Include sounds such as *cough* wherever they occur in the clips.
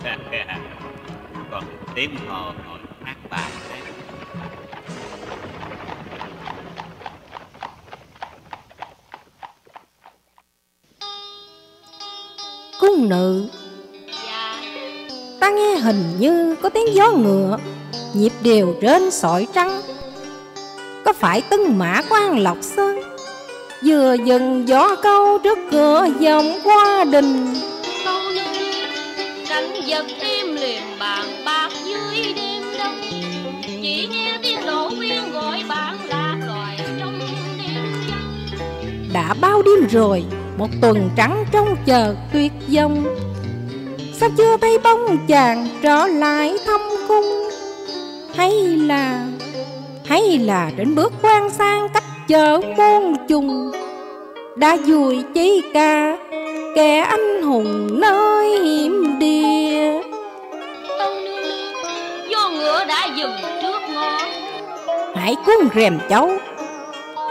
*laughs* còn tiếng hồ ngồi hát bài đấy. Cung nữ. Dạ Ta nghe hình như có tiếng gió ngựa, Nhịp đều trên sỏi trắng. Có phải tân mã của An Lộc Sơn Vừa dừng gió câu trước cửa dòng qua đình? Đã bao đêm rồi Một tuần trắng trong chờ tuyệt vọng Sao chưa thấy bóng chàng trở lại thăm cung? Hay là Hay là đến bước quan sang cách chợ môn trùng? Đã vui chí ca Kẻ anh hùng nơi hiểm địa. Nương vô ngựa đã dừng trước ngõ. Hãy cuốn rèm cháu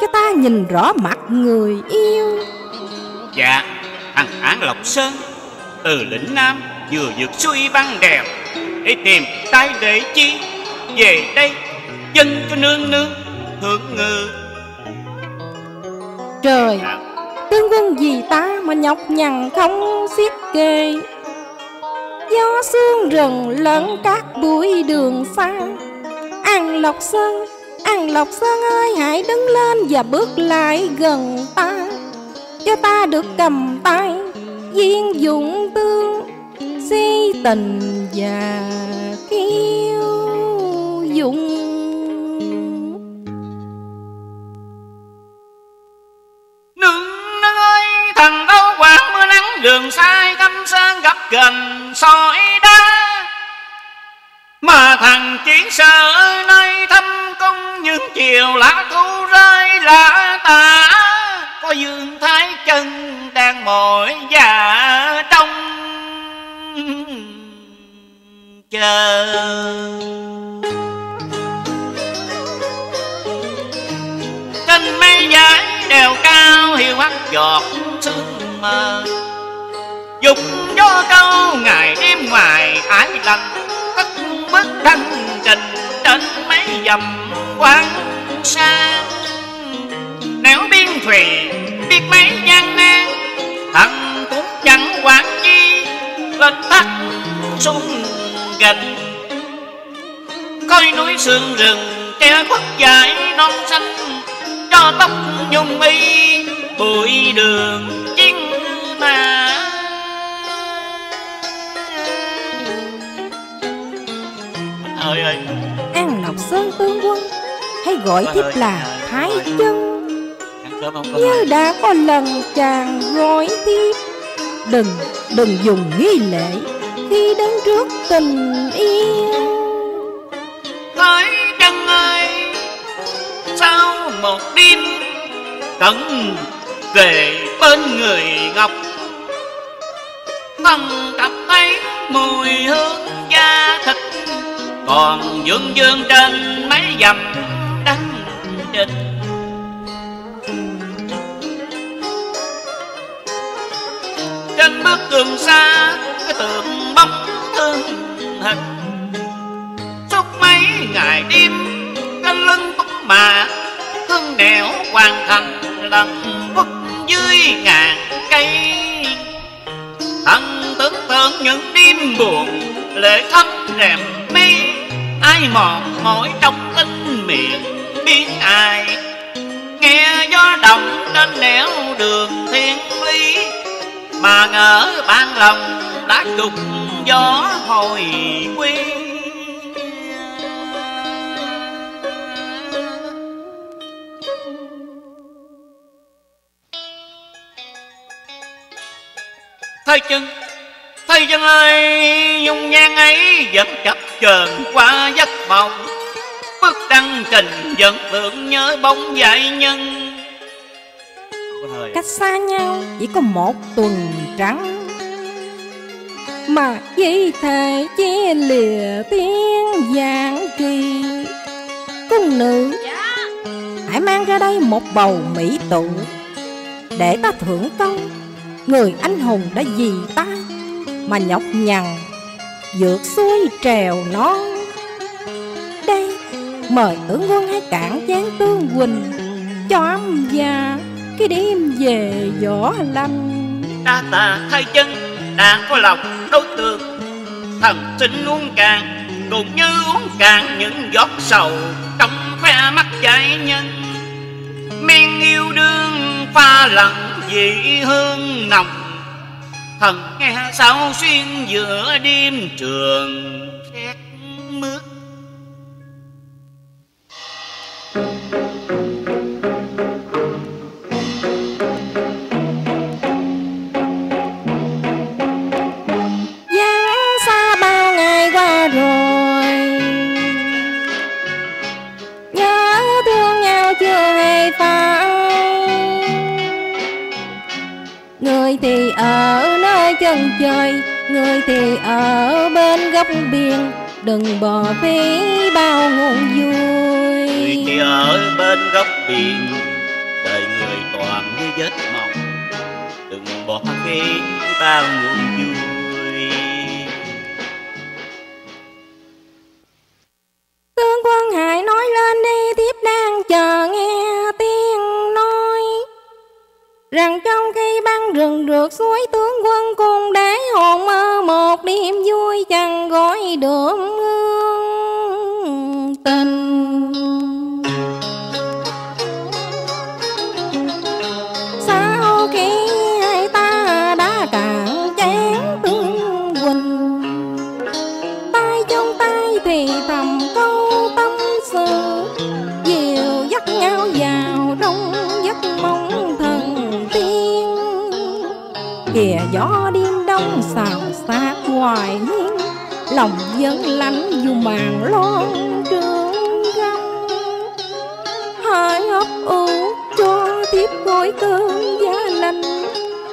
Cho ta nhìn rõ mặt người yêu. Dạ Thằng Án Lộc Sơn Từ lĩnh Nam vừa vượt xuôi băng đèo Để tìm tay để chi Về đây Dân cho nương nương Hưởng ngự. Trời Tướng quân vì ta mà nhọc nhằn không xiết kê Gió sương rừng lẫn các bụi đường xa An Lộc Sơn An Lộc Sơn ơi hãy đứng lên và bước lại gần ta. Cho ta được cầm tay Viên dụng tương, Si tình và kiêu dụng. Nương ơi Thằng đâu quảng mưa nắng đường sai tâm sơn gặp gần sỏi đá. Mà thằng chiến sơ chiều lá thu rơi lá tả. Có dương thái chân đang mỏi già trong chờ. Trên mây dài đèo cao hiu hắt giọt sương mờ. Dục gió câu ngày đêm ngoài ái lạnh tất bức thanh trình trên mấy dầm quán xa nẻo biên thùy, biết mấy gian nan, thằng cũng chẳng quản chi. Lên tắt sung gành coi núi sương rừng che khuất dài non xanh. Cho tóc nhung y, bụi đường chiến mà ơi ơi. Em Lộc Sơn tướng quân. Hay gọi thiếp ơi, là ơi, Thái ơi. Chân. Như đã có lần chàng gọi thiếp Đừng, đừng dùng nghi lễ Khi đến trước tình yêu. Thái chân ơi Sau một đêm Cận về bên người Ngọc Thân cảm thấy mùi hương da thịt Còn dương dương trên mấy dầm đánh địch Trên bức tường xa, Cái tượng bóng thương hình suốt mấy ngày đêm, cái lưng túc mà hương đèo hoàn thành lần quốc dưới ngàn cây. Thằng tưởng tượng những đêm buồn, lệ thấm rèm mi ai mòn mỏi trong tinh miệng thiên ai. Nghe gió động trên nẻo đường thiên lý, mà ngỡ ban lòng đã cục gió hồi quy Thầy chân Thầy chân ơi Dung nhan ấy vẫn chập chờn qua giấc mộng. Bước đăng trình vẫn tưởng nhớ bóng dại nhân. À. Cách xa nhau chỉ có một tuần trắng, Mà vì thể chia lìa tiếng giảng kỳ Cung nữ dạ hãy mang ra đây một bầu mỹ tụ Để ta thưởng công. Người anh hùng đã vì ta Mà nhọc nhằn, vượt xuôi trèo non mời tướng quân hãy cản chán tướng quỳnh. Cho âm già cái đêm về võ lâm. Đa tà thay chân đã có lòng đối tượng thần sinh uống cạn, cũng như uống cạn những giọt sầu trong khoe mắt dại nhân. Men yêu đương pha lẫn dị hương nồng. Thần nghe sao xuyên giữa đêm trường, khét mướt bên biển, Đừng bỏ phí bao nguồn người vui ở bên góc biển, đời người toàn như vết mộng. Đừng bỏ phí bao nguồn vui Rằng trong khi băng rừng rượt suối, Tướng quân cùng đáy hồn mơ Một đêm vui chẳng gọi được vẫn lạnh dù màn lon trường găm hai ấp ủ cho tiếp gọi cơn giá lạnh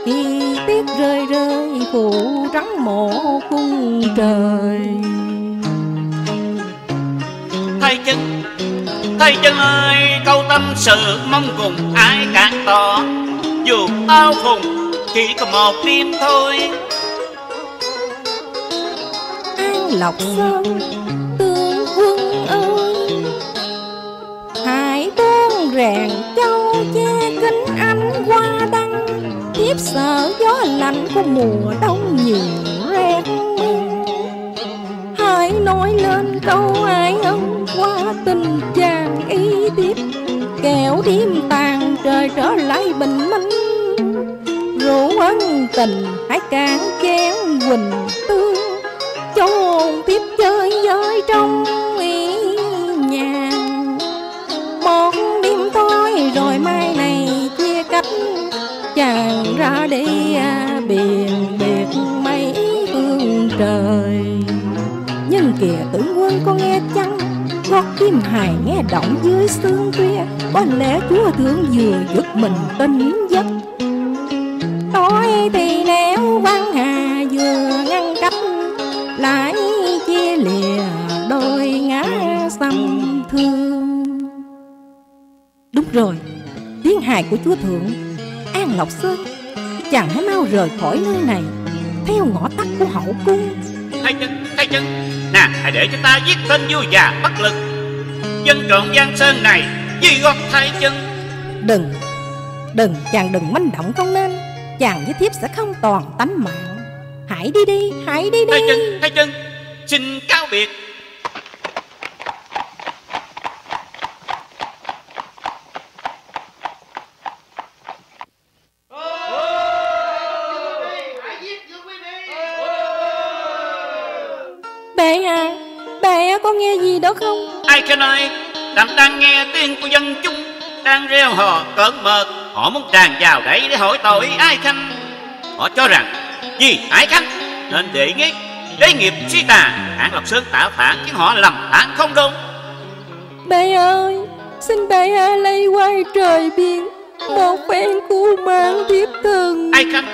thì tiết rơi rơi phủ trắng mộ cung trời. Thay chân thay chân ơi, câu tâm sự mong cùng ai càng tỏ. Dù tao phùng chỉ có một đêm thôi lộc sơn tương quân ơi. Hải tôn rèn châu che kính ánh hoa đăng tiếp sợ gió lạnh của mùa đông nhiều rét hãy nói lên câu ai ân qua tình chàng y tiếp, kẻo đêm tàn trời trở lại bình minh. Rủ ân tình hãy càng chén quỳnh tương chốn tiếp chơi với trong nhà. Một đêm thôi rồi mai này chia cách chàng ra đi à, biển biệt mấy phương trời. Nhưng kìa tử quân có nghe chăng? Gót kim hài nghe động dưới xương khuya. Có lẽ chúa thương vừa giật mình tin giấc. Xăm thương. Đúng rồi tiếng hài của chúa thượng an lộc sơn chàng hãy mau rời khỏi nơi này theo ngõ tắt của hậu cung. Thay chân thay chân. Nè hãy để cho ta giết tên vua già bất lực. Dân trọn giang sơn này vì gót thay chân. Đừng đừng chàng đừng manh động không nên chàng với thiếp sẽ không toàn tánh mạng. Hãy đi đi hãy đi thay đi. chân thay chân. Xin cáo biệt bệ hạ bệ hạ có nghe gì đó không? Ai khanh ơi đặng đang nghe tiếng của dân chúng đang reo hò cợn mợt họ muốn tràn vào đây để hỏi tội ai khanh. Họ cho rằng vì ai khanh nên để nghĩ đế nghiệp suy tà. Hạng lộc sơn tạo phản khiến họ lầm phản không đúng bệ ơi xin bệ hạ lây quay trời biển một phen cứu mạng thiếp thần ai khanh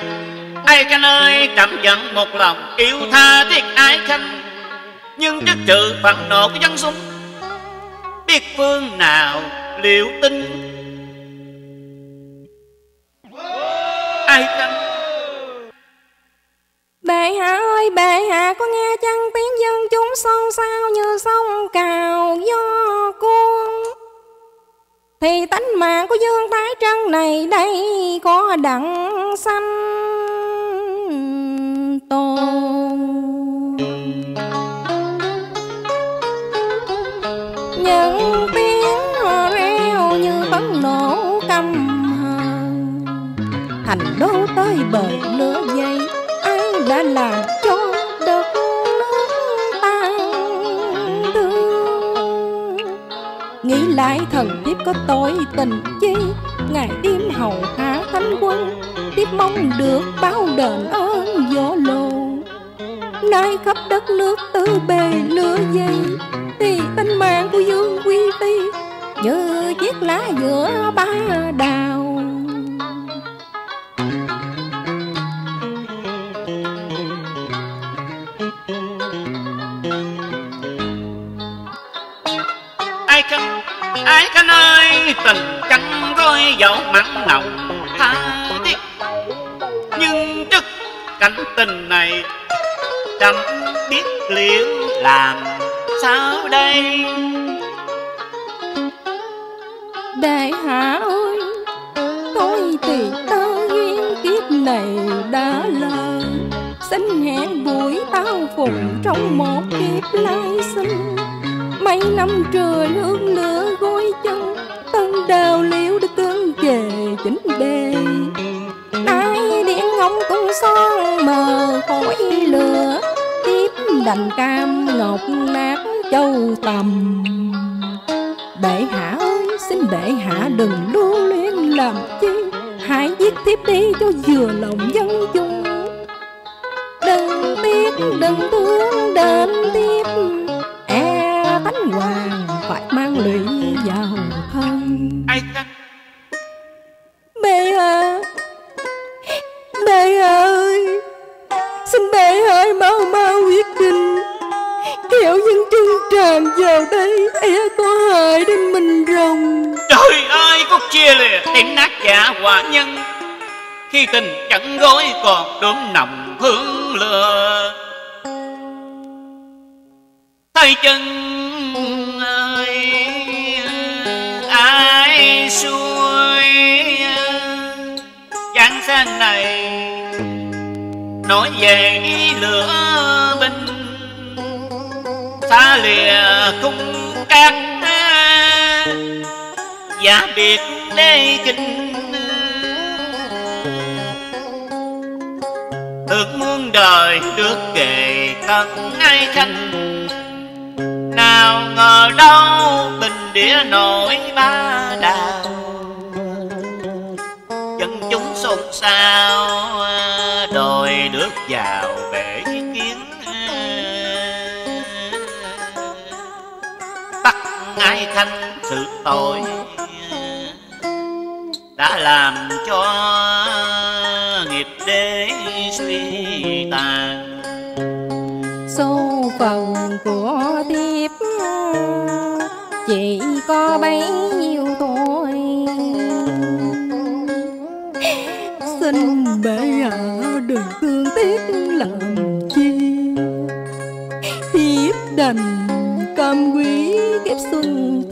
ai khanh ơi cảm nhận một lòng yêu tha thiết ai khanh nhưng chất trừ phẫn nộ của dân chúng. Biết phương nào liệu tin? Ai chăng Bệ hạ ơi, bệ hạ có nghe chăng sao như sông cào gió cuông thì tánh mạng của dương thái trân này đây có đặng xanh tồn. Thành đô tới bờ lửa dây ai đã làm cho đất nước tan thương? Nghĩ lại thần thiếp có tội tình chi? Ngày đêm hầu hạ thánh quân, tiếp mong được báo đền ơn võ lồ nay khắp đất nước tư bề lửa dây thì tính mạng của dương quy phi như chiếc lá giữa ba đào ai khanh ai khanh ơi tình căng rơi dẫu mặn nồng tha thiết, nhưng trước cảnh tình này chẳng biết liệu làm sao đây. Đại hạ ơi, Tôi thì tơ duyên kiếp này cùng trong một kiếp lai sinh. Mấy năm trời hương lửa gối chân Tân đào liễu đã tương về chính đề Ai điện ngóng cũng son mờ khói lửa Tiếp đành cam ngọc nát châu tầm. Bệ hạ ơi, xin bệ hạ đừng lưu luyến làm chi Hãy giết tiếp đi cho vừa lòng dân chúng tiếc, đừng thương đến tiếp. E tánh hoàng phải mang lụy vào thân. Ai? Hạ Bệ hạ ơi Xin bệ hạ mau mau quyết định. Kẻo những chân tràn vào đây E có hại đến mình rồng. Trời ơi có chia lìa tim nát dạ hòa nhân. Khi tình chẳng gối còn đốm nồng hương lừa tay chân ơi, ai xuôi? Chẳng sang này nói về lửa binh. Xa lìa cung cát giả biệt đê kinh. Ước muôn đời được kề cận ngay khanh nào ngờ đâu bình địa nổi ba đào. Dân chúng xôn xao, đòi nước vào bể kiến. Bắt ngay thanh sự tội, đã làm cho nghiệp để suy tàn số phận của thiếp chỉ có bấy nhiêu thôi. Xin bệ hạ đừng thương tiếc làm chi. Thiếp đành cam quý kiếp xuân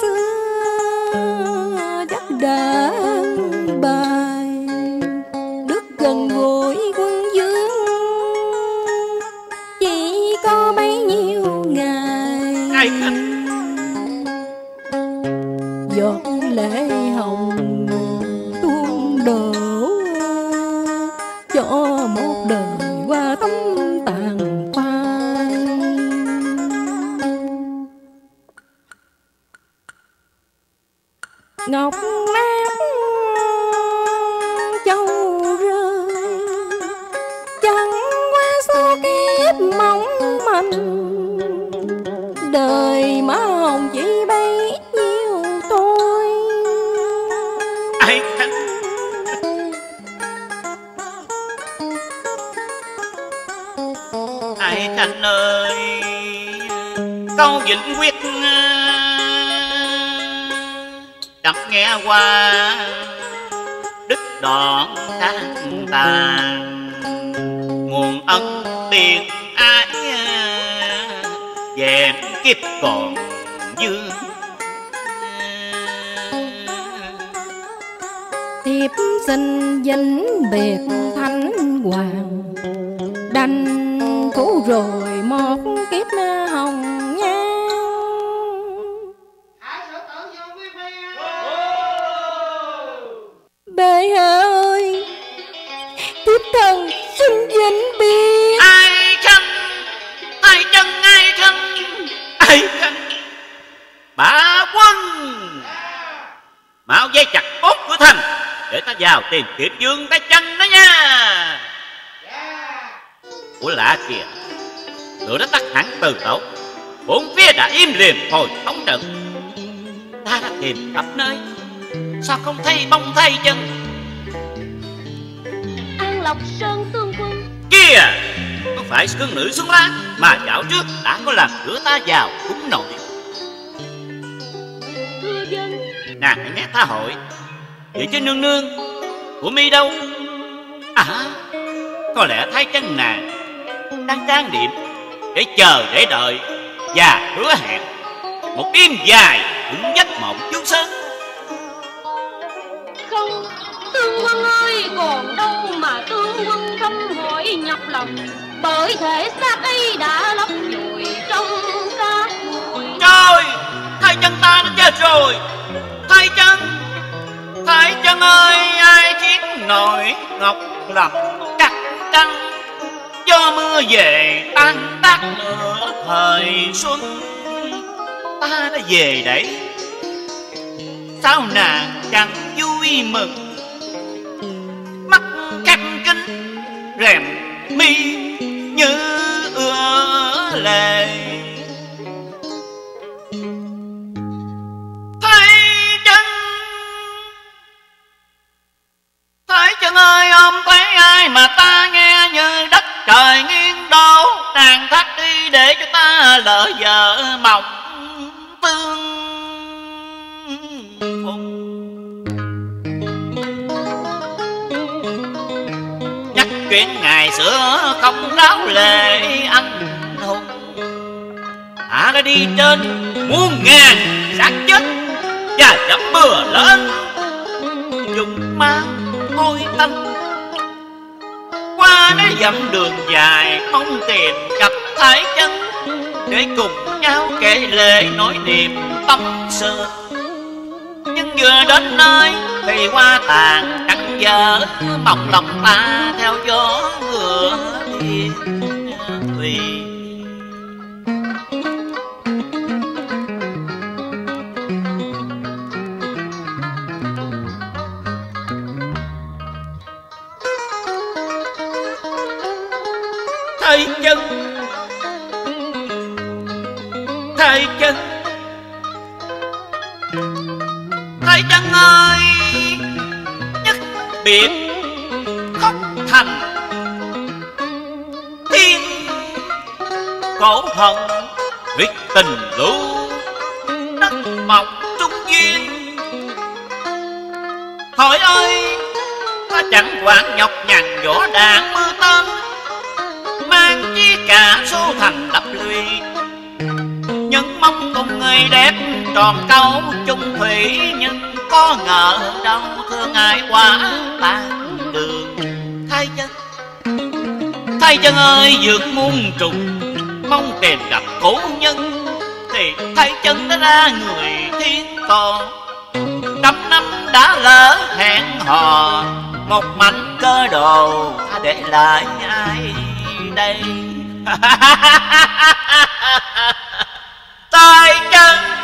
xưa chắc đời kiếp mong manh đời má hồng chỉ bấy nhiêu tôi. Ai thanh ai thanh ơi câu vĩnh quyết đọc nghe qua, đứt đoạn tan tàn. Nguồn ân tiền còn dư. Tiếp sinh danh biệt thánh hoàng đành cũ rồi một kiếp hồng. Vào tìm kiếm dương tay chân đó nha. Ủa lạ kìa. Lửa đã tắt hẳn từ đâu bốn phía đã im lìm hồi thống trận. Ta đã tìm khắp nơi. Sao không thấy bông thay chân? An Lộc Sơn tương quân. Kia có phải cương nữ xuống lá mà dạo trước đã có làm cửa ta vào cúng nội Thưa dân. Nàng hãy nghe ta hỏi. Vậy chứ nương nương của mi đâu? À có lẽ thấy chân nàng đang trang điểm để chờ để đợi và hứa hẹn một đêm dài cũng giấc mộng chú sớm. Không Tương quân ơi còn đâu mà tương quân thăm hỏi nhập lòng. Bởi thể xác ấy đã lấp vùi trong bụi trời thay chân ta đã chết rồi. Thay chân thái chân ơi, ai khiến nổi ngọc lầm cắt trăng cho mưa về, tan tác nửa thời xuân. Ta đã về đấy sao nàng chẳng vui mừng? Mắt căng kính rèm mi như ưa lệ. Ráo lệ anh hùng Hạ đã đi trên muôn ngàn xác chết và dẫm bừa lên dùng máu hôi tanh qua cái dặm đường dài, mong tìm gặp thái chân để cùng nhau kể lệ nỗi niềm tâm sự nhưng vừa đến nơi thì hoa tàn vỡ bọc lòng ta theo gió ngựa thiên thùy thay chân thay chân thay chân ơi biệt khóc thành thiên, cổ hận biết tình lưu đất mọc trung duyên hỏi ơi, ta chẳng quản nhọc nhằn võ đạn mưa tên, mang chi cả số thành đập lụy. Nhưng mong cùng người đẹp tròn câu chung thủy nhưng có ngờ đâu thương ai quá tan đường. Thay chân thay chân ơi, vượt muôn trùng, mong tìm gặp cố nhân. Thì thay chân đã ra người thiên còn trăm năm đã lỡ hẹn hò, một mảnh cơ đồ để lại ai đây? *laughs* Tay chân